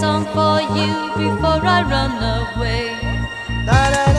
song for you before I run away.